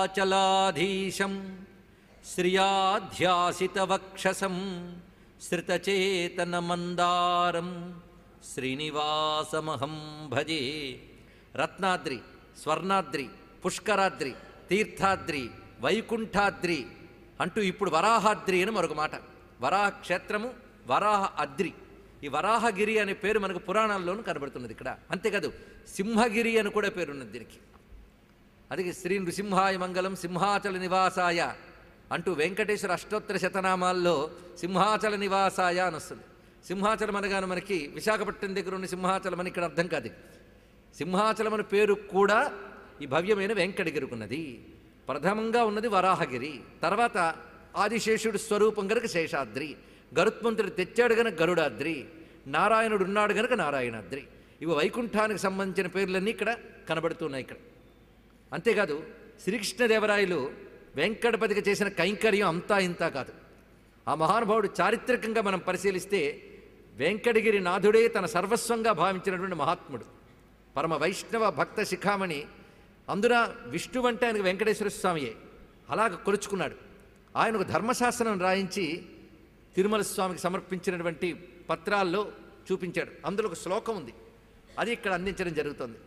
శ్రీవేంకటాచలాధీశం శ్రియాధ్యాసితవక్షసం శ్రితచేతనమందారం. శ్రీనివాసమహం భజే. రత్నాద్రి స్వర్ణాద్రి పుష్కరాద్రి తీర్థాద్రి వైకుంఠాద్రి అంటూ ఇప్పుడు వరాహాద్రి అని మరొక మాట. వరాహ క్షేత్రము వరాహ అద్రి ఈ వరాహగిరి అనే పేరు మనకు పురాణాల్లోనూ కనబడుతున్నది ఇక్కడ. అంతేకాదు సింహగిరి అని కూడా పేరున్నది దీనికి. అది శ్రీ నృసింహాయ మంగళం సింహాచల నివాసాయ అంటూ వెంకటేశ్వర అష్టోత్తర శతనామాల్లో సింహాచల నివాసాయ అని వస్తుంది. సింహాచలం అనగానే మనకి విశాఖపట్నం దగ్గర ఉన్న సింహాచలం అని ఇక్కడ అర్థం కాదు. సింహాచలం అనే పేరు కూడా ఈ భవ్యమైన వెంకటగిరికి ఉన్నది. ప్రథమంగా ఉన్నది వరాహగిరి తర్వాత ఆదిశేషుడు స్వరూపం గనక శేషాద్రి గరుత్మంతుడు తెచ్చాడు గనక గరుడాద్రి నారాయణుడు ఉన్నాడు గనక నారాయణాద్రి. ఇవి వైకుంఠానికి సంబంధించిన పేర్లన్నీ ఇక్కడ కనబడుతున్నాయి ఇక్కడ. అంతేకాదు శ్రీకృష్ణదేవరాయలు వెంకటపతికి చేసిన కైంకర్యం అంతా ఇంతా కాదు. ఆ మహానుభావుడు చారిత్రకంగా మనం పరిశీలిస్తే వెంకటగిరి నాథుడే తన సర్వస్వంగా భావించినటువంటి మహాత్ముడు. పరమ వైష్ణవ భక్త శిఖామణి అందున విష్ణు అంటే ఆయనకు వెంకటేశ్వర స్వామియే. అలాగ కొలుచుకున్నాడు. ఆయన ఒక ధర్మశాస్త్రం రాయించి తిరుమల స్వామికి సమర్పించినటువంటి పత్రాల్లో చూపించాడు. అందులో ఒక శ్లోకం ఉంది. అది ఇక్కడ అందించడం జరుగుతుంది.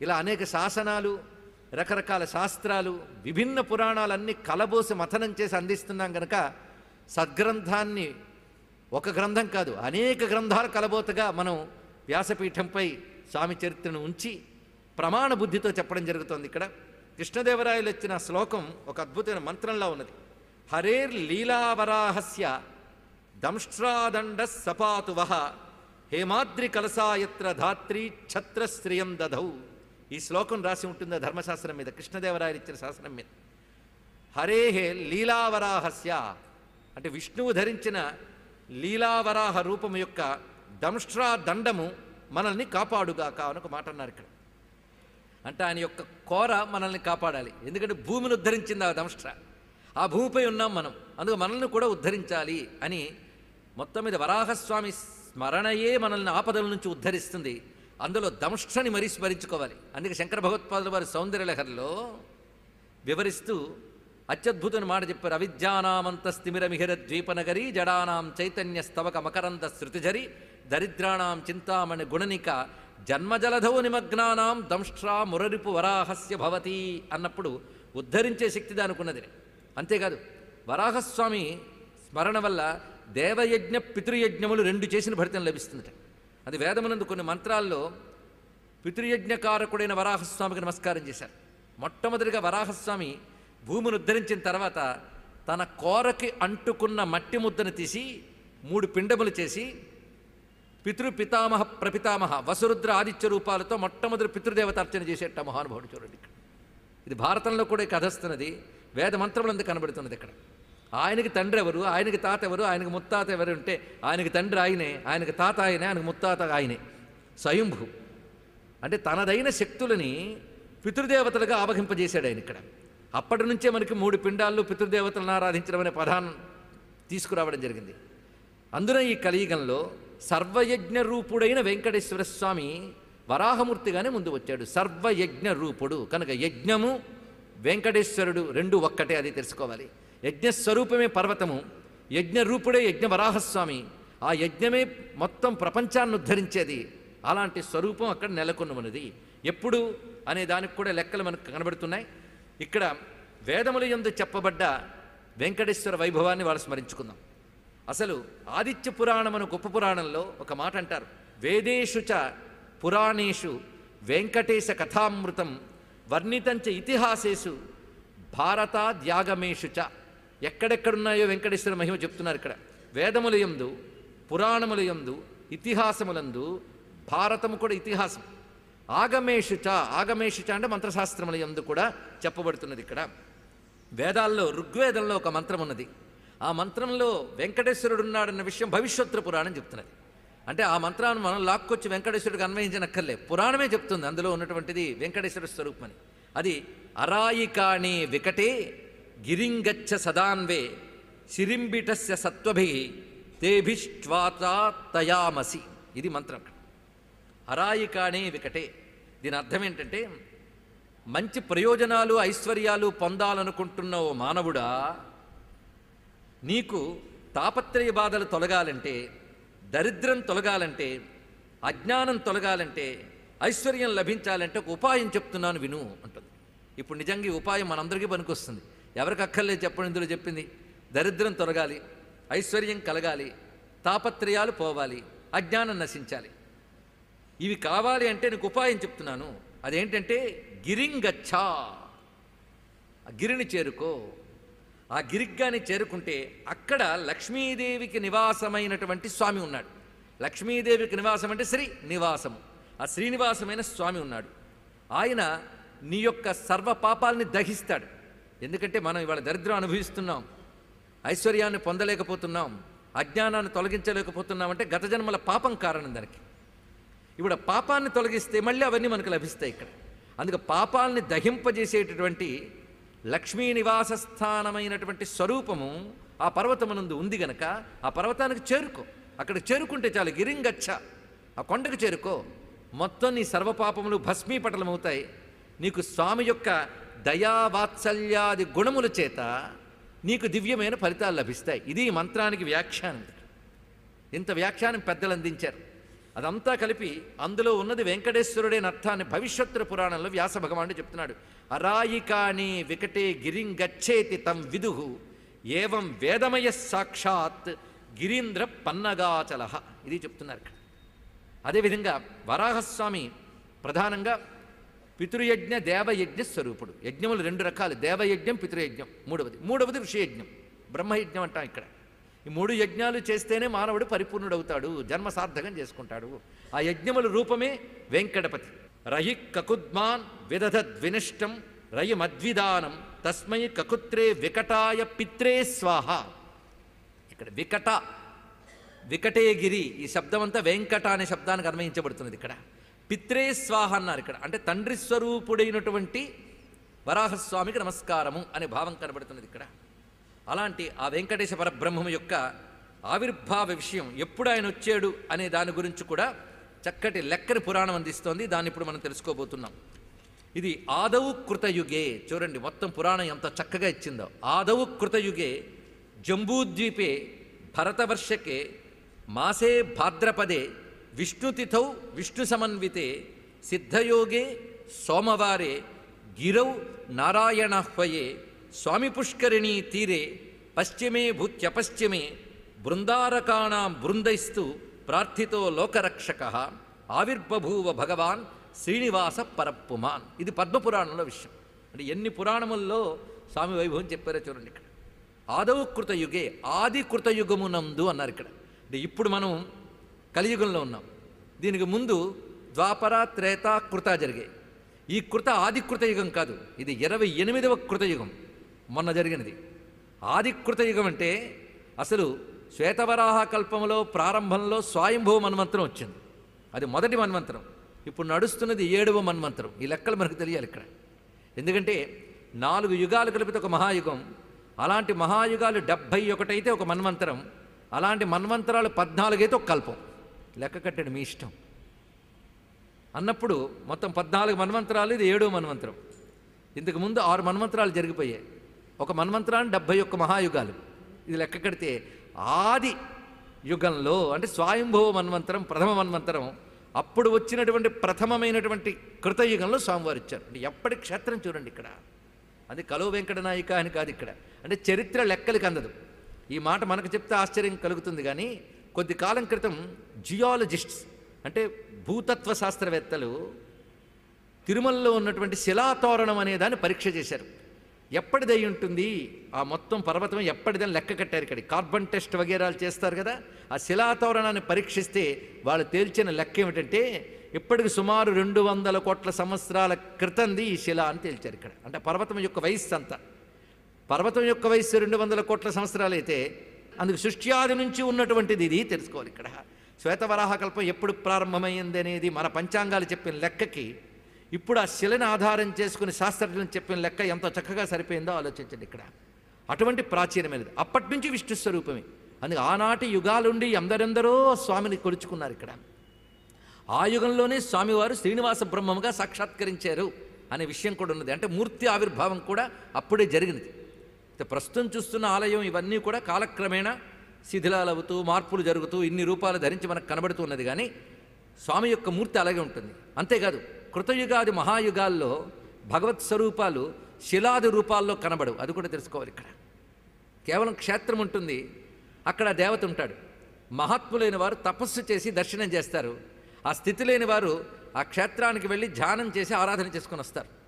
ఇలా అనేక శాసనాలు రకరకాల శాస్త్రాలు విభిన్న పురాణాలన్నీ కలబోసి మథనం చేసి అందిస్తున్నాం గనక సద్గ్రంథాన్ని ఒక గ్రంథం కాదు అనేక గ్రంథాలు కలబోతగా మనం వ్యాసపీఠంపై స్వామి చరిత్రను ఉంచి ప్రమాణ బుద్ధితో చెప్పడం జరుగుతోంది ఇక్కడ. కృష్ణదేవరాయలు ఇచ్చిన శ్లోకం ఒక అద్భుతమైన మంత్రంలా ఉన్నది. హరేర్ లీలావరాహస్య దంష్ట్రాదండ సపాతు హేమాద్రి కలసాయత్ర ధాత్రి ఛత్రశ్రియం దధౌ. ఈ శ్లోకం రాసి ఉంటుంది ధర్మశాస్త్రం మీద? కృష్ణదేవరాయలు ఇచ్చిన శాసనం మీద. హరేహే లీలావరాహస్య అంటే విష్ణువు ధరించిన లీలావరాహ రూపం యొక్క దంష్ట్రా దండము మనల్ని కాపాడుగాక అని ఒక మాట అన్నారు ఇక్కడ. అంటే ఆయన యొక్క కోర మనల్ని కాపాడాలి. ఎందుకంటే భూమిని ఉద్ధరించింది ఆ దంష్ట్ర ఆ భూమిపై ఉన్నాం మనం. అందుకు మనల్ని కూడా ఉద్ధరించాలి అని మొత్తం మీద వరాహస్వామి స్మరణయే మనల్ని ఆపదల నుంచి ఉద్ధరిస్తుంది. అందులో దంష్ట్రని మరీ స్మరించుకోవాలి. అందుకే శంకర భగవత్పాదుల వారి సౌందర్యలహరిలో వివరిస్తూ అత్యద్భుతమైన మాట చెప్పారు. అవిద్యానామంత స్థిమిరమిహిర ద్వీపనగరి జడానాం చైతన్య స్తవక మకరంద శృతిజరి దరిద్రాణం చింతామణి గుణనిక జన్మజలధౌ నిమగ్నానాం దంష్ట్రా మురరిపు వరాహస్య భవతి అన్నప్పుడు ఉద్ధరించే శక్తి దానుకున్నది అంతేకాదు వరాహస్వామి స్మరణ వల్ల దేవయజ్ఞ పితృయజ్ఞములు రెండు చేసిన ఫలితం లభిస్తుందట. అది వేదమునందు కొన్ని మంత్రాల్లో పితృయజ్ఞకారకుడైన వరాహస్వామికి నమస్కారం చేశారు. మొట్టమొదటిగా వరాహస్వామి భూమిని ఉద్ధరించిన తర్వాత తన కోరకి అంటుకున్న మట్టి ముద్దను తీసి మూడు పిండములు చేసి పితృ పితామహ ప్రపితామహ వసురుద్ర ఆదిత్య రూపాలతో మొట్టమొదటి పితృదేవత అర్చన చేసేట మహానుభావుడు చూడండి ఇక్కడ. ఇది భారతంలో కూడా కథస్తున్నది వేద మంత్రములందు కనబడుతున్నది ఇక్కడ. ఆయనకి తండ్రి ఎవరు? ఆయనకి తాత ఎవరు? ఆయనకి ముత్తాత ఎవరు ఉంటే ఆయనకి తండ్రి ఆయనే ఆయనకి తాత ఆయనే ఆయనకు ముత్తాత ఆయనే. స్వయంభు. అంటే తనదైన శక్తులని పితృదేవతలుగా ఆవహింపజేశాడు ఆయన ఇక్కడ. అప్పటి నుంచే మనకి మూడు పిండాల్లో పితృదేవతలను ఆరాధించడం అనే ప్రధానం తీసుకురావడం జరిగింది. అందున ఈ కలియుగంలో సర్వయజ్ఞ రూపుడైన వెంకటేశ్వర స్వామి వరాహమూర్తిగానే ముందు వచ్చాడు. సర్వయజ్ఞ రూపుడు కనుక యజ్ఞము వెంకటేశ్వరుడు రెండు ఒక్కటే అది తెలుసుకోవాలి. యజ్ఞస్వరూపమే పర్వతము యజ్ఞరూపుడే యజ్ఞ వరాహస్వామి ఆ యజ్ఞమే మొత్తం ప్రపంచాన్ని ఉద్ధరించేది. అలాంటి స్వరూపం అక్కడ నెలకొని ఉన్నది. ఎప్పుడు? అనే దానికి కూడా లెక్కలు మనకు కనబడుతున్నాయి. ఇక్కడ వేదముల ఎందు చెప్పబడ్డ వెంకటేశ్వర వైభవాన్ని వాళ్ళు స్మరించుకుందాం. అసలు ఆదిత్య పురాణం అనే గొప్ప పురాణంలో ఒక మాట అంటారు. వేదేషు చ పురాణేషు వెంకటేశ కథామృతం వర్ణితంచ ఇతిహాసేషు భారతాద్యాగమేషు చ. ఎక్కడెక్కడున్నాయో వెంకటేశ్వర మహిమ చెప్తున్నారు ఇక్కడ. వేదముల యందు పురాణముల యందు ఇతిహాసములందు భారతము కూడా ఇతిహాసం. ఆగమేషు చ ఆగమేషు చ అంటే మంత్రశాస్త్రముల యందు కూడా చెప్పబడుతున్నది ఇక్కడ. వేదాల్లో ఋగ్వేదంలో ఒక మంత్రం ఉన్నది ఆ మంత్రంలో వెంకటేశ్వరుడు ఉన్నాడన్న విషయం భవిష్యత్తు పురాణం చెప్తున్నది. అంటే ఆ మంత్రాన్ని మనం లాక్కొచ్చి వెంకటేశ్వరుడికి అన్వయించనక్కర్లే. పురాణమే చెప్తుంది. అందులో ఉన్నటువంటిది వెంకటేశ్వర స్వరూపమని. అది అరాయికాణి వికటే గిరింగచ్చ సదాన్వే శిరింబిటస్య సత్వభి తేభిష్వాతా తయామసి ఇది మంత్రం హరాయికాణే వికటే దీని అర్థం ఏంటంటే మంచి ప్రయోజనాలు ఐశ్వర్యాలు పొందాలనుకుంటున్న ఓ మానవుడా నీకు తాపత్రయ బాధలు తొలగాలంటే దరిద్రం తొలగాలంటే అజ్ఞానం తొలగాలంటే ఐశ్వర్యం లభించాలంటే ఒక ఉపాయం చెప్తున్నాను విను అంటుంది. ఇప్పుడు నిజంగా ఈ ఉపాయం మనందరికీ పనికొస్తుంది. ఎవరికి అక్కర్లేదు చెప్పండి ఇందులో చెప్పింది. దరిద్రం తొలగాలి ఐశ్వర్యం కలగాలి తాపత్రయాలు పోవాలి అజ్ఞానం నశించాలి. ఇవి కావాలి అంటే నీకు ఉపాయం చెప్తున్నాను. అదేంటంటే గిరింగచ్చా. ఆ గిరిని చేరుకో. ఆ గిరిగ్గాని చేరుకుంటే అక్కడ లక్ష్మీదేవికి నివాసమైనటువంటి స్వామి ఉన్నాడు. లక్ష్మీదేవికి నివాసం అంటే శ్రీ నివాసము. ఆ శ్రీనివాసమైన స్వామి ఉన్నాడు. ఆయన నీ యొక్క సర్వ పాపాలని దహిస్తాడు. ఎందుకంటే మనం ఇవాళ దరిద్రం అనుభవిస్తున్నాం. ఐశ్వర్యాన్ని పొందలేకపోతున్నాం. అజ్ఞానాన్ని తొలగించలేకపోతున్నాం అంటే గత జన్మల పాపం కారణం దానికి. ఇప్పుడు పాపాన్ని తొలగిస్తే మళ్ళీ అవన్నీ మనకు లభిస్తాయి ఇక్కడ. అందుకే పాపాలని దహింపజేసేటటువంటి లక్ష్మీ నివాస స్థానమైనటువంటి స్వరూపము ఆ పర్వతమునందు ఉంది గనక ఆ పర్వతానికి చేరుకో. అక్కడ చేరుకుంటే చాలు గిరింగచ్చ. ఆ కొండకు చేరుకో. మొత్తం నీ సర్వపాపములు భస్మీపటలమవుతాయి. నీకు స్వామి యొక్క దయావాత్సల్యాది గుణముల చేత నీకు దివ్యమైన ఫలితాలు లభిస్తాయి. ఇది ఈ మంత్రానికి వ్యాఖ్యానం. ఇంత వ్యాఖ్యానం పెద్దలు అందించారు. అదంతా కలిపి అందులో ఉన్నది వెంకటేశ్వరుడైన అర్థాన్ని భవిష్యత్తు పురాణంలో వ్యాస భగవానుడు చెప్తున్నాడు. అరాయికాని వికటే గిరింగచ్చేతి తం విదుహు ఏవం వేదమయ సాక్షాత్ గిరీంద్ర పన్నగాచల. ఇది చెప్తున్నారు ఇక్కడ. అదేవిధంగా వరాహస్వామి ప్రధానంగా పితృయజ్ఞ దేవయజ్ఞ స్వరూపుడు. యజ్ఞములు రెండు రకాలు. దేవయజ్ఞం పితృయజ్ఞం. మూడవది. మూడవది ఋషియజ్ఞం. బ్రహ్మయజ్ఞం అంటాం ఇక్కడ. ఈ మూడు యజ్ఞాలు చేస్తేనే మానవుడు పరిపూర్ణుడవుతాడు. జన్మ సార్థకం చేసుకుంటాడు. ఆ యజ్ఞముల రూపమే వెంకటపతి. రహి కకుద్మాన్ విదధద్వినిష్టం. రయి మద్విదానం. తస్మై కకుత్రే వికటాయ పిత్రే స్వాహ. ఇక్కడ వికట వికటేగిరి. ఈ శబ్దం అంతా వెంకట అనే శబ్దానికి అన్వయించబడుతున్నది ఇక్కడ. పిత్రే స్వాహ అన్నారు ఇక్కడ. అంటే తండ్రి స్వరూపుడైనటువంటి వరాహస్వామికి నమస్కారము అనే భావం కనబడుతున్నది ఇక్కడ. అలాంటి ఆ వెంకటేశ పరబ్రహ్మము యొక్క ఆవిర్భావ విషయం ఎప్పుడు ఆయన వచ్చాడు అనే దాని గురించి కూడా చక్కటి లెక్కని పురాణం అందిస్తోంది. దాన్ని ఇప్పుడు మనం తెలుసుకోబోతున్నాం. ఇది ఆదవు కృతయుగే. చూడండి మొత్తం పురాణం ఎంత చక్కగా ఇచ్చిందో. ఆదవు కృతయుగే జంబూద్వీపే భరతవర్షకే మాసే భాద్రపదే విష్ణుతిథౌ విష్ణు సమన్వితే సిద్ధయోగే సోమవారే గిరౌ నారాయణహ్వయే స్వామి పుష్కరిణీ తీరే పశ్చిమే భూత్యపశ్చిమే బృందారకాణాం బృందైస్తూ ప్రార్థితో లోకరక్షక ఆవిర్బభూవ భగవాన్ శ్రీనివాస పరప్పుమాన్ ఇది పద్మపురాణంలో విషయం. అంటే ఎన్ని పురాణముల్లో స్వామి వైభవం చెప్పారో చూడండి ఇక్కడ. ఆదవు కృతయుగే ఆది కృతయుగమునందు అన్నారు ఇక్కడ. అంటే ఇప్పుడు మనం కలియుగంలో ఉన్నాం. దీనికి ముందు ద్వాపర త్రేత కృత జరిగాయి. ఈ కృత ఆది కృతయుగం కాదు ఇది ఇరవై ఎనిమిదవ కృతయుగం మొన్న జరిగినది. ఆది కృతయుగం అంటే అసలు శ్వేతవరాహ కల్పంలో ప్రారంభంలో స్వయంభవ మన్వంతరం వచ్చింది. అది మొదటి మన్వంతరం. ఇప్పుడు నడుస్తున్నది ఏడవ మన్వంతరం. ఈ లెక్కలు మనకు తెలియాలి ఇక్కడ. ఎందుకంటే నాలుగు యుగాలు కలిపితే ఒక మహాయుగం అలాంటి మహాయుగాలు డెబ్భై ఒకటైతే ఒక మన్వంతరం అలాంటి మన్వంతరాలు పద్నాలుగైతే ఒక కల్పం. లెక్క కట్టండి మీ ఇష్టం. అన్నప్పుడు మొత్తం పద్నాలుగు మన్వంతరాలు ఇది ఏడో మన్వంతరం. ఇంతకు ముందు ఆరు మన్వంతరాలు జరిగిపోయాయి. ఒక మన్వంతరాన్ని డెబ్భై ఒక్క మహాయుగాలు. ఇది లెక్క కడితే ఆది యుగంలో అంటే స్వయంభవ మన్వంతరం ప్రథమ మన్వంతరం అప్పుడు వచ్చినటువంటి ప్రథమమైనటువంటి కృతయుగంలో స్వామివారు ఇచ్చారు. అంటే ఎప్పటి క్షేత్రం చూడండి ఇక్కడ. అది కలువ వెంకటనాయిక అని కాదు ఇక్కడ. అంటే చరిత్ర లెక్కలకి అందదు. ఈ మాట మనకు చెప్తే ఆశ్చర్యం కలుగుతుంది కానీ కొద్ది కాలం క్రితం జియాలజిస్ట్స్ అంటే భూతత్వ శాస్త్రవేత్తలు తిరుమలలో ఉన్నటువంటి శిలాతోరణం అనే దాన్ని పరీక్ష చేశారు. ఎప్పటిదై ఉంటుంది? ఆ మొత్తం పర్వతం ఎప్పటిదని లెక్క కట్టారు ఇక్కడ కార్బన్ టెస్ట్ వగేరాలు చేస్తారు కదా ఆ శిలాతోరణాన్ని పరీక్షిస్తే వాళ్ళు తేల్చిన లెక్క ఏమిటంటే ఇప్పటికి సుమారు రెండు వందల కోట్ల సంవత్సరాల క్రితంది ఈ శిల అని తేల్చారు ఇక్కడ. అంటే పర్వతం యొక్క వయస్సు అంతా. పర్వతం యొక్క వయస్సు రెండు వందల కోట్ల సంవత్సరాలు అయితే అందుకు సృష్ట్యాది నుంచి ఉన్నటువంటిది ఇది తెలుసుకోవాలి ఇక్కడ. శ్వేతవరాహకల్పం ఎప్పుడు ప్రారంభమైంది అనేది మన పంచాంగాలు చెప్పిన లెక్కకి ఇప్పుడు ఆ శిలను ఆధారం చేసుకుని శాస్త్రజ్ఞులు చెప్పిన లెక్క ఎంత చక్కగా సరిపోయిందో ఆలోచించండి ఇక్కడ. అటువంటి ప్రాచీనమైనది. అప్పటి నుంచి విష్ణు స్వరూపమే. అందుకే ఆనాటి యుగాలుండి అందరెందరో స్వామిని కొలుచుకున్నారు ఇక్కడ. ఆ యుగంలోనే స్వామివారు శ్రీనివాస బ్రహ్మముగా సాక్షాత్కరించారు అనే విషయం కూడా ఉన్నది. అంటే మూర్తి ఆవిర్భావం కూడా అప్పుడే జరిగినది. ప్రస్తుతం చూస్తున్న ఆలయం ఇవన్నీ కూడా కాలక్రమేణా శిథిలాలవుతూ మార్పులు జరుగుతూ ఇన్ని రూపాలు ధరించి మనకు కనబడుతున్నది కానీ స్వామి యొక్క మూర్తి అలాగే ఉంటుంది. అంతేకాదు కృతయుగాది మహాయుగాల్లో భగవత్ స్వరూపాలు శిలాది రూపాల్లో కనబడవు. అది కూడా తెలుసుకోవాలి ఇక్కడ. కేవలం క్షేత్రం ఉంటుంది. అక్కడ దేవత ఉంటాడు. మహాత్ములైన వారు తపస్సు చేసి దర్శనం చేస్తారు. ఆ స్థితి లేని వారు ఆ క్షేత్రానికి వెళ్ళి ధ్యానం చేసి ఆరాధన చేసుకొని వస్తారు.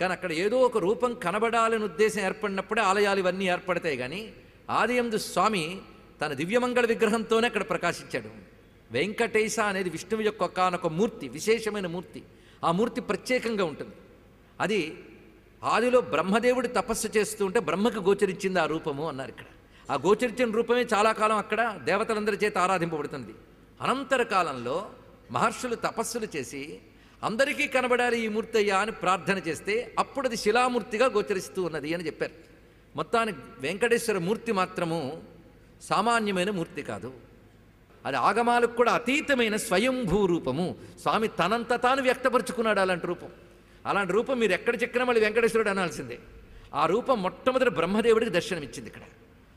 కానీ అక్కడ ఏదో ఒక రూపం కనబడాలని ఉద్దేశం ఏర్పడినప్పుడే ఆలయాలు ఇవన్నీ ఏర్పడతాయి కానీ ఆదియందు స్వామి తన దివ్యమంగళ విగ్రహంతోనే అక్కడ ప్రకాశించాడు. వెంకటేశ అనేది విష్ణువు యొక్క ఒకనొక మూర్తి విశేషమైన మూర్తి. ఆ మూర్తి ప్రత్యేకంగా ఉంటుంది. అది ఆదిలో బ్రహ్మదేవుడు తపస్సు చేస్తూ ఉంటే బ్రహ్మకు గోచరించింది ఆ రూపము అన్నారు ఇక్కడ. ఆ గోచరించిన రూపమే చాలా కాలం అక్కడ దేవతలందరి చేత ఆరాధింపబడుతుంది. అనంతర కాలంలో మహర్షులు తపస్సులు చేసి అందరికీ కనబడాలి ఈ మూర్తి అయ్యా అని ప్రార్థన చేస్తే అప్పుడు అది శిలామూర్తిగా గోచరిస్తూ ఉన్నది అని చెప్పారు. మొత్తానికి వెంకటేశ్వర మూర్తి మాత్రము సామాన్యమైన మూర్తి కాదు. అది ఆగమాలకు కూడా అతీతమైన స్వయంభూ రూపము. స్వామి తనంత తాను వ్యక్తపరుచుకున్నాడు అలాంటి రూపం. అలాంటి రూపం మీరు ఎక్కడ చెక్కినా మళ్ళీ వెంకటేశ్వరుడు అనాల్సిందే. ఆ రూపం మొట్టమొదటి బ్రహ్మదేవుడికి దర్శనమిచ్చింది ఇక్కడ.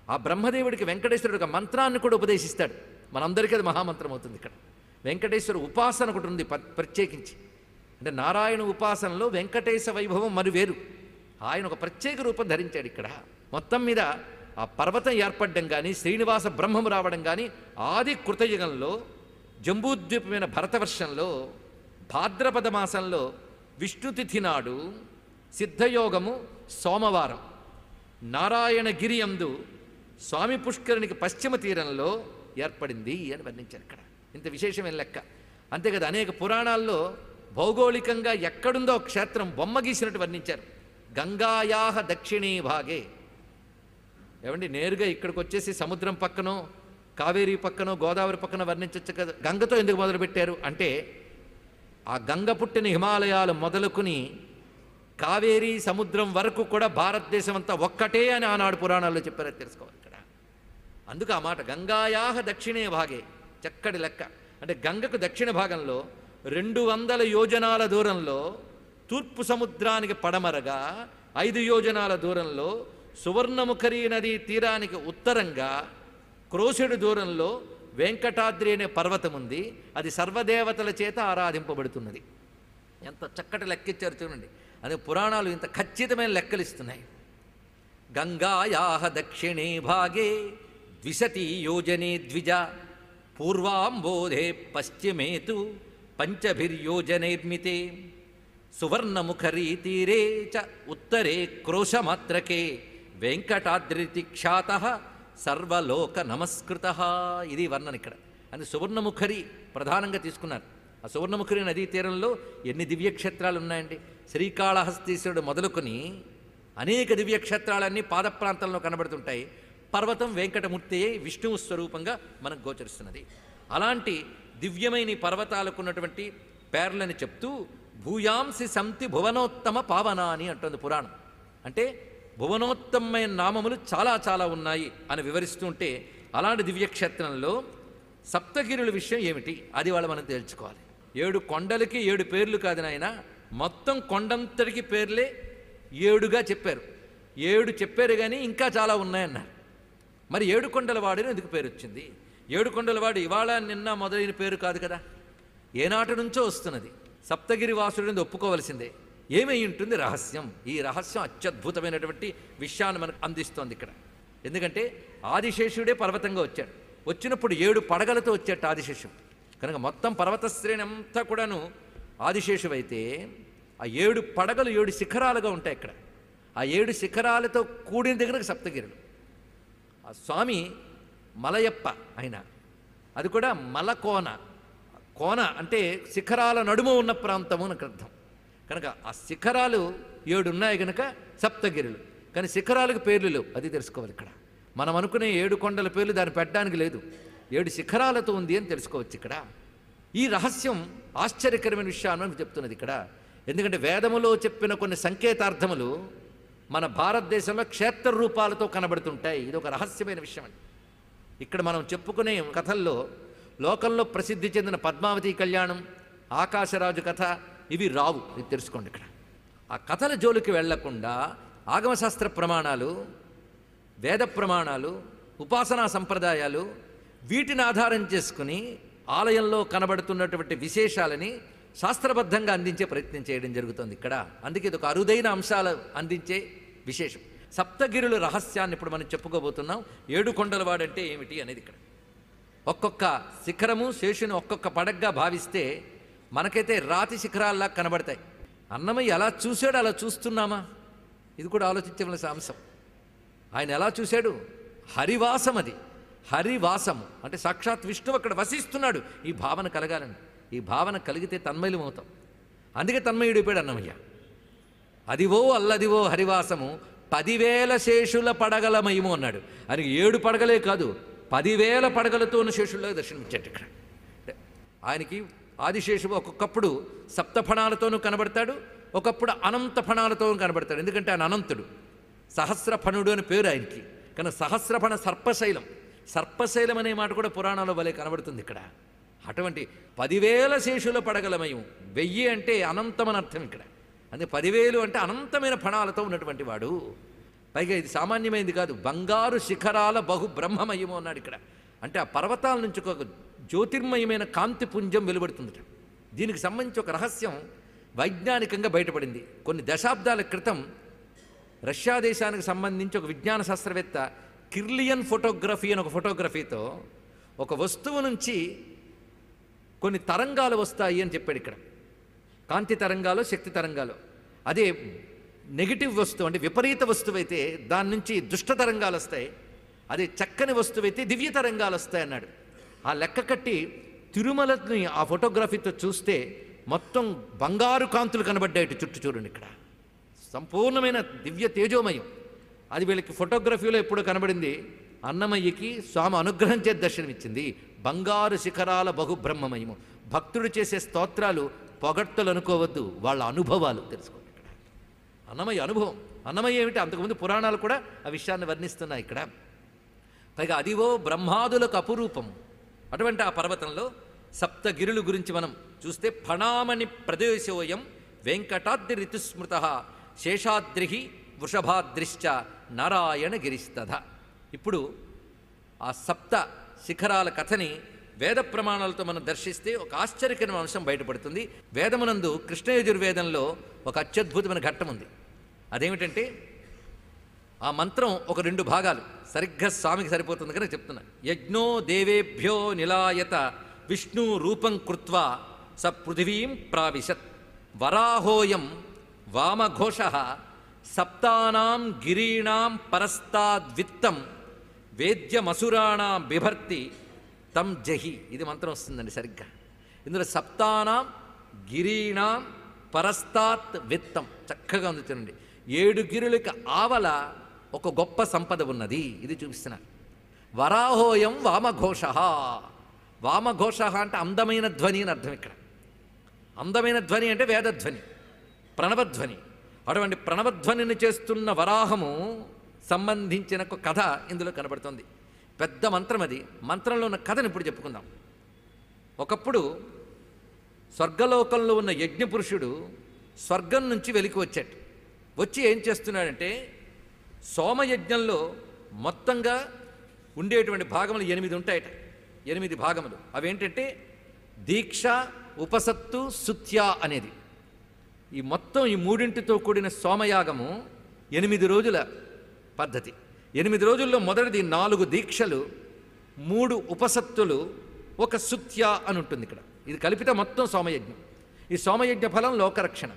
ఆ బ్రహ్మదేవుడికి వెంకటేశ్వరుడు ఒక మంత్రాన్ని కూడా ఉపదేశిస్తాడు. మనందరికీ అది మహామంత్రం అవుతుంది ఇక్కడ. వెంకటేశ్వర ఉపాసన ఒకటి ఉంది ప్రత్యేకించి. అంటే నారాయణ ఉపాసనలో వెంకటేశ వైభవం మరి వేరు ఆయన ఒక ప్రత్యేక రూపం ధరించాడు ఇక్కడ. మొత్తం మీద ఆ పర్వతం ఏర్పడడం కానీ శ్రీనివాస బ్రహ్మము రావడం కానీ ఆది కృతయుగంలో జంబూద్వీపమైన భరతవర్షంలో భాద్రపద మాసంలో విష్ణుతిథి నాడు సిద్ధయోగము సోమవారం. నారాయణగిరియందు స్వామి పుష్కరునికి పశ్చిమ తీరంలో ఏర్పడింది అని వర్ణించారు ఇక్కడ. ఇంత విశేషమైన లెక్క. అంతే కదా అనేక పురాణాల్లో భౌగోళికంగా ఎక్కడుందో క్షేత్రం బొమ్మ గీసినట్టు వర్ణించారు. గంగాయాహ దక్షిణీ భాగే. ఏమండి నేరుగా ఇక్కడికి వచ్చేసి సముద్రం పక్కనో కావేరీ పక్కనో గోదావరి పక్కన వర్ణించవచ్చు కదా? గంగతో ఎందుకు మొదలుపెట్టారు? అంటే ఆ గంగ పుట్టిన హిమాలయాలు మొదలుకుని కావేరీ సముద్రం వరకు కూడా భారతదేశం అంతా ఒక్కటే అని ఆనాడు పురాణాల్లో చెప్పారని తెలుసుకోవాలి ఇక్కడ. అందుకు ఆ మాట గంగాయాహ దక్షిణే భాగే. చక్కటి లెక్క. అంటే గంగకు దక్షిణ భాగంలో రెండు వందల యోజనాల దూరంలో తూర్పు సముద్రానికి పడమరగా ఐదు యోజనాల దూరంలో సువర్ణముఖరి నదీ తీరానికి ఉత్తరంగా క్రోసెడు దూరంలో వెంకటాద్రి అనే పర్వతం ఉంది. అది సర్వదేవతల చేత ఆరాధింపబడుతున్నది. ఎంత చక్కటి లెక్కిచ్చారు చూడండి. అదే పురాణాలు ఇంత ఖచ్చితమైన లెక్కలు ఇస్తున్నాయి. గంగాయాహ దక్షిణే భాగే ద్విశతి యోజనే ద్విజ పూర్వాంబోధే పశ్చిమేతు పంచభిర్యోజనైర్మితే సువర్ణముఖరీ తీరే చ ఉత్తరే క్రోశమాత్రకే వెంకటాద్రితి ఖ్యాత సర్వలోక నమస్కృత ఇది వర్ణన ఇక్కడ. అని సువర్ణముఖరి ప్రధానంగా తీసుకున్నారు. ఆ సువర్ణముఖరి నదీ తీరంలో ఎన్ని దివ్యక్షేత్రాలు ఉన్నాయండి? శ్రీకాళహస్తీశ్వరుడు మొదలుకొని అనేక దివ్యక్షేత్రాలన్నీ పాద ప్రాంతంలో కనబడుతుంటాయి. పర్వతం వెంకటమూర్తి విష్ణువు స్వరూపంగా మనకు గోచరిస్తున్నది. అలాంటి దివ్యమైన పర్వతాలకున్నటువంటి పర్వతాలకు ఉన్నటువంటి పేర్లని చెప్తూ భూయాంసి సంతి భువనోత్తమ పావన అని అంటుంది పురాణం. అంటే భువనోత్తమైన నామములు చాలా చాలా ఉన్నాయి అని వివరిస్తుంటే అలాంటి దివ్యక్షేత్రంలో సప్తగిరుల విషయం ఏమిటి? అది వాళ్ళు మనం తేల్చుకోవాలి ఏడు కొండలకి ఏడు పేర్లు కాదు నాయన. మొత్తం కొండంతటికి పేర్లే ఏడుగా చెప్పారు. ఏడు చెప్పారు కానీ ఇంకా చాలా ఉన్నాయన్నారు. మరి ఏడు కొండల వాడిని ఎందుకు పేరు వచ్చింది ఏడుకొండలవాడు వాడు ఇవాళ నిన్న మొదలైన పేరు కాదు కదా. ఏనాటి నుంచో వస్తున్నది. సప్తగిరి వాసుడిని ఒప్పుకోవలసిందే. ఏమై ఉంటుంది రహస్యం? ఈ రహస్యం అత్యద్భుతమైనటువంటి విషయాన్ని మనకు అందిస్తోంది ఇక్కడ. ఎందుకంటే ఆదిశేషుడే పర్వతంగా వచ్చాడు. వచ్చినప్పుడు ఏడు పడగలతో వచ్చాట ఆదిశేషం కనుక మొత్తం పర్వత శ్రేణి అంతా కూడాను ఆదిశేషువైతే ఆ ఏడు పడగలు ఏడు శిఖరాలుగా ఉంటాయి ఇక్కడ. ఆ ఏడు శిఖరాలతో కూడిన దగ్గరకు సప్తగిరులు. ఆ స్వామి మలయప్ప ఆయన. అది కూడా మలకోన. కోన అంటే శిఖరాల నడుమ ఉన్న ప్రాంతము అని అర్థం. కనుక ఆ శిఖరాలు ఏడు ఉన్నాయి కనుక సప్తగిరులు. కానీ శిఖరాలకు పేర్లు లేవు. అది తెలుసుకోవాలి ఇక్కడ. మనం అనుకునే ఏడు కొండల పేర్లు దాన్ని పెట్టడానికి లేదు. ఏడు శిఖరాలతో ఉంది అని తెలుసుకోవచ్చు ఇక్కడ. ఈ రహస్యం ఆశ్చర్యకరమైన విషయాన్ని మనకు చెప్తున్నది ఇక్కడ. ఎందుకంటే వేదములో చెప్పిన కొన్ని సంకేతార్థములు మన భారతదేశంలో క్షేత్ర రూపాలతో కనబడుతుంటాయి. ఇది ఒక రహస్యమైన విషయం అండి. ఇక్కడ మనం చెప్పుకునే కథల్లో లోకంలో ప్రసిద్ధి చెందిన పద్మావతి కళ్యాణం ఆకాశరాజు కథ ఇవి రావు. ఇది తెలుసుకోండి ఇక్కడ. ఆ కథల జోలికి వెళ్ళకుండా ఆగమశాస్త్ర ప్రమాణాలు వేద ప్రమాణాలు ఉపాసనా సంప్రదాయాలు వీటిని ఆధారం చేసుకుని ఆలయంలో కనబడుతున్నటువంటి విశేషాలని శాస్త్రబద్ధంగా అందించే ప్రయత్నం చేయడం జరుగుతుంది ఇక్కడ. అందుకే ఇది ఒక అరుదైన అంశాలు అందించే విశేషం. సప్తగిరుల రహస్యాన్ని ఇప్పుడు మనం చెప్పుకోబోతున్నాం. ఏడు కొండలవాడంటే ఏమిటి అనేది ఇక్కడ. ఒక్కొక్క శిఖరము శేషుని ఒక్కొక్క పడగ్గా భావిస్తే మనకైతే రాతి శిఖరాల్లా కనబడతాయి. అన్నమయ్య ఎలా చూశాడు? అలా చూస్తున్నామా? ఇది కూడా ఆలోచించవలసిన అంశం. ఆయన ఎలా చూశాడు? హరివాసం అది. హరివాసము. అంటే సాక్షాత్ విష్ణువు అక్కడ వసిస్తున్నాడు. ఈ భావన కలగాలని. ఈ భావన కలిగితే తన్మయులం అవుతాం. అందుకే తన్మయుడిపోయాడు అన్నమయ్య. అదివో అల్లదివో హరివాసము. పదివేల శేషుల పడగలమయము అన్నాడు. అని ఏడు పడగలే కాదు పదివేల పడగలతో ఉన్న శేషుల్లో దర్శనమిచ్చాడు ఇక్కడ. ఆయనకి ఆదిశేషువు ఒక్కొక్కప్పుడు సప్తఫణాలతోనూ కనబడతాడు ఒకప్పుడు అనంత ఫణాలతోనూ కనబడతాడు. ఎందుకంటే ఆయన అనంతుడు. సహస్రఫణుడు అని పేరు ఆయనకి. కానీ సహస్రఫణ సర్పశైలం. సర్పశైలం అనే మాట కూడా పురాణాల వలె కనబడుతుంది ఇక్కడ. అటువంటి పదివేల శేషుల పడగలమయం వెయ్యి అంటే అనంతమని అర్థం ఇక్కడ. అందుకే పదివేలు అంటే అనంతమైన ఫణాలతో ఉన్నటువంటి వాడు. పైగా ఇది సామాన్యమైనది కాదు. బంగారు శిఖరాల బహు బ్రహ్మమయము అన్నాడు ఇక్కడ. అంటే ఆ పర్వతాల నుంచి ఒక జ్యోతిర్మయమైన కాంతి పుంజం వెలువడుతుందట. దీనికి సంబంధించి ఒక రహస్యం వైజ్ఞానికంగా బయటపడింది. కొన్ని దశాబ్దాల క్రితం రష్యా దేశానికి సంబంధించి ఒక విజ్ఞాన శాస్త్రవేత్త కిర్లియన్ ఫోటోగ్రఫీ అని ఒక ఫోటోగ్రఫీతో ఒక వస్తువు నుంచి కొన్ని తరంగాలు వస్తాయి అని చెప్పాడు ఇక్కడ. కాంతి తరంగాలు శక్తి తరంగాలు. అదే నెగిటివ్ వస్తువు అంటే విపరీత వస్తువు అయితే దాని నుంచి దుష్ట తరంగాలు వస్తాయి. అదే చక్కని వస్తువు అయితే దివ్య తరంగాలు వస్తాయి అన్నాడు. ఆ లెక్క కట్టి తిరుమలని ఆ ఫోటోగ్రఫీతో చూస్తే మొత్తం బంగారు కాంతులు కనబడ్డాయి చుట్టూ చూడండి ఇక్కడ. సంపూర్ణమైన దివ్య తేజోమయం. అది వీళ్ళకి ఫోటోగ్రఫీలో ఎప్పుడు కనబడింది. అన్నమయ్యకి స్వామి అనుగ్రహం చేతి దర్శనమిచ్చింది. బంగారు శిఖరాల బహుబ్రహ్మమయము. భక్తుడు చేసే స్తోత్రాలు పొగట్టలు అనుకోవద్దు వాళ్ళ అనుభవాలు తెలుసుకోండి. ఇక్కడ అన్నమయ్య అనుభవం. అన్నమయ్య ఏమిటి? అంతకుముందు పురాణాలు కూడా ఆ విషయాన్ని వర్ణిస్తున్నాయి ఇక్కడ. పైగా అదివో బ్రహ్మాదులకు అపురూపం అటువంటి ఆ పర్వతంలో సప్తగిరుల గురించి మనం చూస్తే ఫణామణి ప్రదేశోయం వెంకటాద్రి ఋతుస్మృత శేషాద్రి వృషభాద్రిశ్చ నారాయణ గిరిస్తథ ఇప్పుడు ఆ సప్త శిఖరాల కథని వేద ప్రమాణాలతో మనం దర్శిస్తే ఒక ఆశ్చర్యకరమైన అంశం బయటపడుతుంది. వేదమునందు కృష్ణయజుర్వేదంలో ఒక అత్యద్భుతమైన ఘట్టం ఉంది. అదేమిటంటే ఆ మంత్రం ఒక రెండు భాగాలు సరిగ్గా స్వామికి సరిపోతుంది కనుక చెప్తున్నా. యజ్ఞో దేవేభ్యో నిలాయత విష్ణు రూపం కృత్వా స పృథివీం ప్రావిశత్. వరాహోయం వామఘోష సప్తానాం గిరీణాం పరస్తాద్విత్తం వేద్యమసురాణాం బిభర్తి తం జహి. ఇది మంత్రం వస్తుందండి సరిగ్గా. ఇందులో సప్తానాం గిరీణాం పరస్తాత్ విత్తం. చక్కగా ఉంది చూడండి. ఏడు గిరులకి ఆవల ఒక గొప్ప సంపద ఉన్నది. ఇది చూపిస్తున్నారు వరాహోయం వామఘోష. వామఘోష అంటే అందమైన ధ్వని అని అర్థం ఇక్కడ. అందమైన ధ్వని అంటే వేదధ్వని. ప్రణవధ్వని. అటువంటి ప్రణవధ్వనిని చేస్తున్న వరాహము సంబంధించిన ఒక కథ ఇందులో కనబడుతుంది. పెద్ద మంత్రం అది. మంత్రంలో ఉన్న కథను ఇప్పుడు చెప్పుకుందాం. ఒకప్పుడు స్వర్గలోకంలో ఉన్న యజ్ఞపురుషుడు స్వర్గం నుంచి వెలికి వచ్చాడు. వచ్చి ఏం చేస్తున్నాడంటే సోమయజ్ఞంలో మొత్తంగా ఉండేటువంటి భాగములు ఎనిమిది ఉంటాయట. ఎనిమిది భాగములు. అవేంటంటే దీక్ష ఉపసత్తు సుత్య అనేది. ఈ మొత్తం ఈ మూడింటితో కూడిన సోమయాగము ఎనిమిది రోజుల పద్ధతి. ఎనిమిది రోజుల్లో మొదటిది నాలుగు దీక్షలు మూడు ఉపసత్తులు ఒక సుత్య అని ఉంటుంది ఇక్కడ. ఇది కలిపితే మొత్తం సోమయజ్ఞం. ఈ సోమయజ్ఞ ఫలం లోకరక్షణ.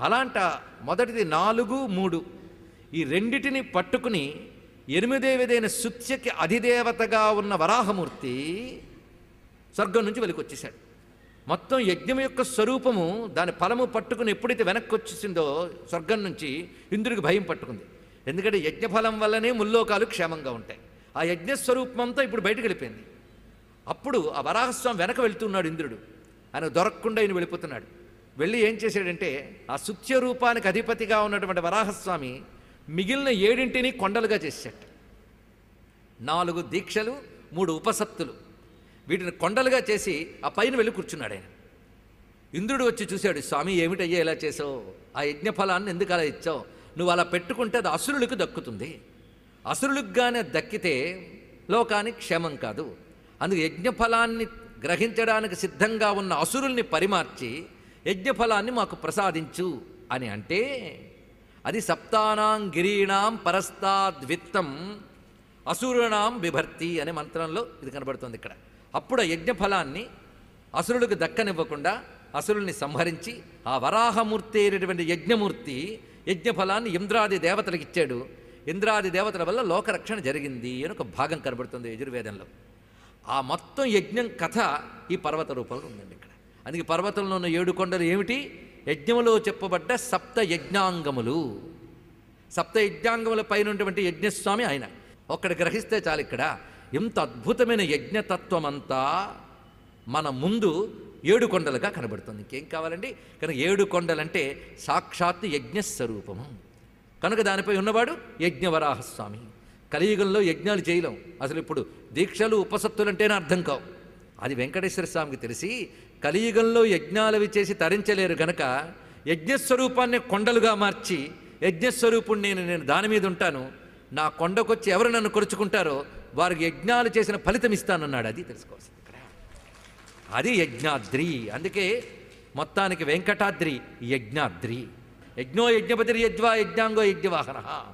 అలాంట మొదటిది నాలుగు మూడు. ఈ రెండిటిని పట్టుకుని ఎనిమిదేవిదైన సుత్యకి అధిదేవతగా ఉన్న వరాహమూర్తి స్వర్గం నుంచి వెలికొచ్చేసాడు మొత్తం యజ్ఞం యొక్క స్వరూపము దాని ఫలము పట్టుకుని ఎప్పుడైతే వెనక్కి వచ్చేసిందో స్వర్గం నుంచి ఇంద్రుడికి భయం పట్టుకుంది. ఎందుకంటే యజ్ఞఫలం వల్లనే ముల్లోకాలు క్షేమంగా ఉంటాయి. ఆ యజ్ఞస్వరూపంతో ఇప్పుడు బయటకు వెళ్ళిపోయింది. అప్పుడు ఆ వరాహస్వామి వెనక వెళ్తున్నాడు ఇంద్రుడు. ఆయన దొరకకుండా ఆయన వెళ్ళిపోతున్నాడు. వెళ్ళి ఏం చేశాడంటే ఆ సుత్య రూపానికి అధిపతిగా ఉన్నటువంటి వరాహస్వామి మిగిలిన ఏడింటిని కొండలుగా చేశాడు. నాలుగు దీక్షలు మూడు ఉపసత్తులు. వీటిని కొండలుగా చేసి ఆ పైన వెళ్ళి కూర్చున్నాడు ఆయన. ఇంద్రుడు వచ్చి చూశాడు స్వామి ఏమిటయ్యా ఇలా చేసావు ఆ యజ్ఞఫలాన్ని ఎందుకు అలా ఇచ్చావు? నువ్వు అలా పెట్టుకుంటే అది అసురులకు దక్కుతుంది. అసురులకుగానే దక్కితే లోకానికి క్షేమం కాదు. అందుకు యజ్ఞఫలాన్ని గ్రహించడానికి సిద్ధంగా ఉన్న అసురుల్ని పరిమార్చి యజ్ఞఫలాన్ని మాకు ప్రసాదించు అని అంటే అది సప్తానాం గిరీణాం పరస్తాద్విత్తం అసురుణాం బిభర్తి అనే మంత్రంలో ఇది కనబడుతుంది ఇక్కడ. అప్పుడు ఆ యజ్ఞఫలాన్ని అసురులకు దక్కనివ్వకుండా అసురుల్ని సంహరించి ఆ వరాహమూర్తి అయినటువంటి యజ్ఞమూర్తి యజ్ఞఫలాన్ని ఇంద్రాది దేవతలకు ఇచ్చాడు. ఇంద్రాది దేవతల వల్ల లోకరక్షణ జరిగింది అని ఒక భాగం కనబడుతుంది యజుర్వేదంలో. ఆ మొత్తం యజ్ఞం కథ ఈ పర్వత రూపంలో ఉందండి ఇక్కడ. అందుకే పర్వతంలో ఉన్న ఏడు కొండలు ఏమిటి? యజ్ఞములో చెప్పబడ్డ సప్త యజ్ఞాంగములు. సప్త యజ్ఞాంగముల పైన ఉన్నటువంటి యజ్ఞస్వామి ఆయన. ఒక్కడ గ్రహిస్తే చాలు ఇక్కడ. ఇంత అద్భుతమైన యజ్ఞతత్వమంతా మన ముందు ఏడు కొండలుగా కనబడుతుంది. ఇంకేం కావాలండి? కనుక ఏడు కొండలంటే సాక్షాత్ యజ్ఞస్వరూపము. కనుక దానిపై ఉన్నవాడు యజ్ఞవరాహస్వామి. కలియుగంలో యజ్ఞాలు చేయలేం. అసలు ఇప్పుడు దీక్షలు ఉపసత్తులు అంటేనే అర్థం కావు. అది వెంకటేశ్వర స్వామికి తెలిసి కలియుగంలో యజ్ఞాలవి చేసి తరించలేరు గనక యజ్ఞస్వరూపాన్ని కొండలుగా మార్చి యజ్ఞస్వరూపుణ్ణి నేను నేను దాని మీద ఉంటాను. నా కొండకొచ్చి ఎవరు నన్ను కొరుచుకుంటారో వారికి యజ్ఞాలు చేసిన ఫలితం ఇస్తానన్నాడు. అది తెలుసుకోవాల్సింది. అది యజ్ఞాద్రి. అందుకే మొత్తానికి వెంకటాద్రి యజ్ఞాద్రి. యజ్ఞో యజ్ఞపతి యజ్వా యజ్ఞాంగో యజ్ఞవాహన.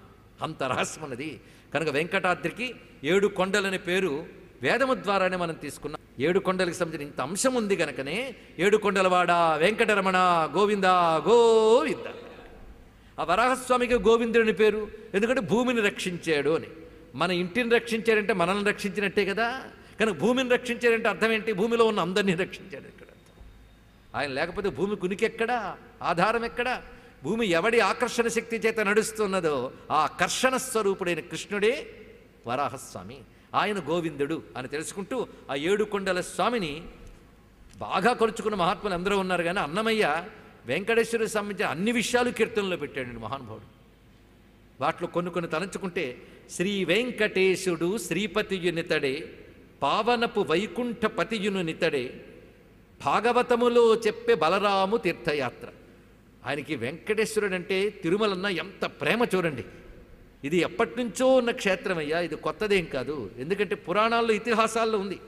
అంత రహస్యం ఉన్నది. కనుక వెంకటాద్రికి ఏడు కొండలని పేరు వేదము ద్వారానే మనం తీసుకున్నాం. ఏడు కొండలకు సంబంధించిన ఇంత అంశం ఉంది గనకనే ఏడు కొండలవాడ వెంకటరమణ గోవింద గోవింద. ఆ వరాహస్వామికి గోవిందుడిని పేరు. ఎందుకంటే భూమిని రక్షించాడు అని. మన ఇంటిని రక్షించాడంటే మనల్ని రక్షించినట్టే కదా. కనుక భూమిని రక్షించాడంటే అర్థం ఏంటి? భూమిలో ఉన్న అందరినీ రక్షించాడు ఇక్కడ. ఆయన లేకపోతే భూమి కునికెక్కడా? ఆధారం ఎక్కడా? భూమి ఎవడి ఆకర్షణ శక్తి చేత నడుస్తున్నదో ఆ కర్షణ స్వరూపుడైన కృష్ణుడే వరాహస్వామి. ఆయన గోవిందుడు అని తెలుసుకుంటూ ఆ ఏడు కొండల స్వామిని బాగా కొలుచుకున్న మహాత్ములు అందరూ ఉన్నారు కానీ అన్నమయ్య వెంకటేశ్వరుడికి సంబంధించిన అన్ని విషయాలు కీర్తనలో పెట్టాడు మహానుభావుడు. వాటిలో కొన్ని కొన్ని తలంచుకుంటే శ్రీ వెంకటేశుడు శ్రీపతియునితడే పావనపు వైకుంఠపతియును నితడే భాగవతములో చెప్పే బలరాము తీర్థయాత్ర. ఆయనకి వెంకటేశ్వరుడు అంటే తిరుమలన్న ఎంత ప్రేమ చూడండి. ఇది ఎప్పటి నుంచో ఉన్న క్షేత్రమయ్యా ఇది కొత్తదేం కాదు. ఎందుకంటే పురాణాల్లో ఇతిహాసాల్లో ఉంది.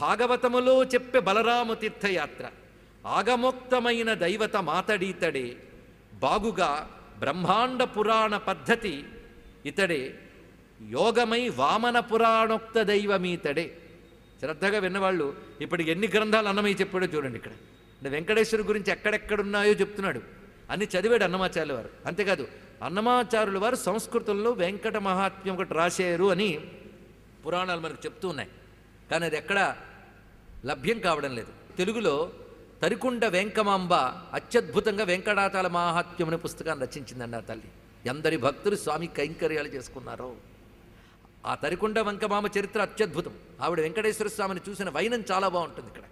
భాగవతములో చెప్పే బలరామ తీర్థయాత్ర. ఆగమోక్తమైన దైవత మాతడీతడే. బాగుగా బ్రహ్మాండ పురాణ పద్ధతి ఇతడే. యోగమై వామన పురాణోక్త దైవమీతడే. శ్రద్ధగా విన్నవాళ్ళు ఇప్పటికి ఎన్ని గ్రంథాలు అన్నమయ్య చెప్పాడో చూడండి ఇక్కడ. అంటే వెంకటేశ్వరు గురించి ఎక్కడెక్కడున్నాయో చెప్తున్నాడు. అన్ని చదివాడు అన్నమాచార్యుల వారు అంతేకాదు అన్నమాచారుల వారు సంస్కృతంలో వెంకట మహాత్మ్యం ఒకటి రాశారు అని పురాణాలు మనకు చెప్తూ ఉన్నాయి. కానీ అది ఎక్కడ లభ్యం కావడం లేదు. తెలుగులో తరికుండ వెంకమాంబ అత్యద్భుతంగా వెంకటాచల మహాత్మ్యం అనే పుస్తకాన్ని రచించిందండి ఆ తల్లి. ఎందరి భక్తులు స్వామి కైంకర్యాలు చేసుకున్నారో. ఆ తరికొండ వెంకమామ చరిత్ర అత్యద్భుతం. ఆవిడ వెంకటేశ్వర స్వామిని చూసిన వైనం చాలా బాగుంటుంది ఇక్కడ.